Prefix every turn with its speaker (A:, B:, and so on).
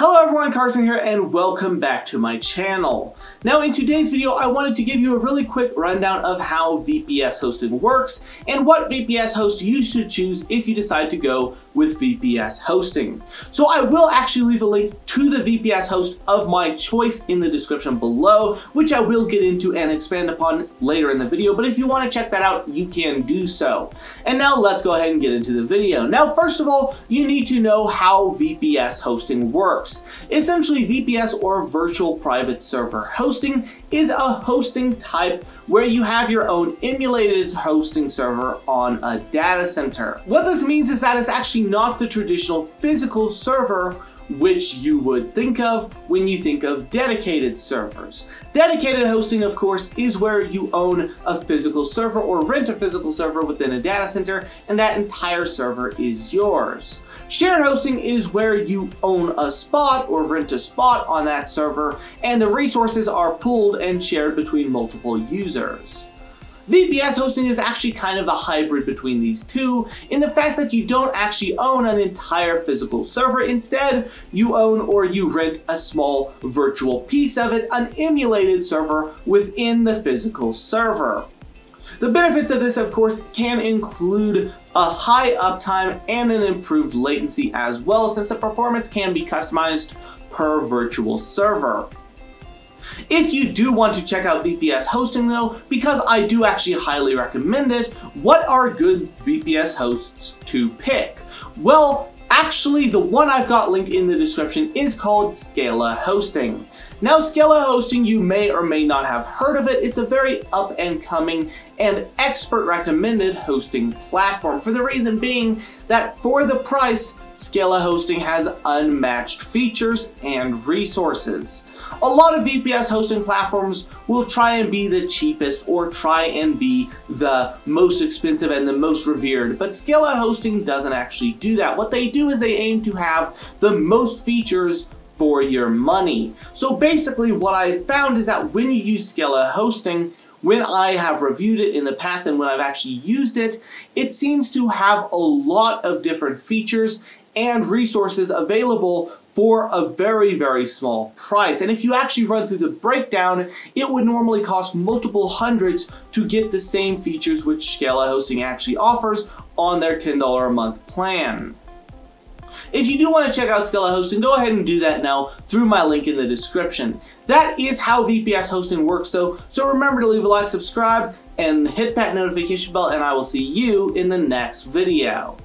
A: Hello everyone, Carson here and welcome back to my channel. Now in today's video, I wanted to give you a really quick rundown of how VPS hosting works and what VPS host you should choose if you decide to go with VPS hosting. So I will actually leave a link to the VPS host of my choice in the description below, which I will get into and expand upon later in the video, but if you want to check that out, you can do so. And now let's go ahead and get into the video. Now first of all, you need to know how VPS hosting works works. Essentially, VPS or virtual private server hosting is a hosting type where you have your own emulated hosting server on a data center. What this means is that it's actually not the traditional physical server which you would think of when you think of dedicated servers. Dedicated hosting, of course, is where you own a physical server or rent a physical server within a data center, and that entire server is yours. Shared hosting is where you own a spot or rent a spot on that server, and the resources are pooled and shared between multiple users. VPS hosting is actually kind of a hybrid between these two in the fact that you don't actually own an entire physical server. Instead, you own or you rent a small virtual piece of it, an emulated server within the physical server. The benefits of this, of course, can include a high uptime and an improved latency as well, since the performance can be customized per virtual server. If you do want to check out VPS hosting though, because I do actually highly recommend it, what are good VPS hosts to pick? Well, Actually, the one I've got linked in the description is called Scala Hosting. Now, Scala Hosting, you may or may not have heard of it. It's a very up and coming and expert recommended hosting platform for the reason being that for the price, Scala Hosting has unmatched features and resources. A lot of VPS hosting platforms will try and be the cheapest or try and be the most expensive and the most revered, but Scala Hosting doesn't actually do that. What they do is they aim to have the most features for your money. So basically what I found is that when you use Scala hosting, when I have reviewed it in the past and when I've actually used it, it seems to have a lot of different features and resources available for a very, very small price. And if you actually run through the breakdown, it would normally cost multiple hundreds to get the same features which Scala Hosting actually offers on their $10 a month plan. If you do want to check out Scala Hosting, go ahead and do that now through my link in the description. That is how VPS hosting works though, so remember to leave a like, subscribe, and hit that notification bell, and I will see you in the next video.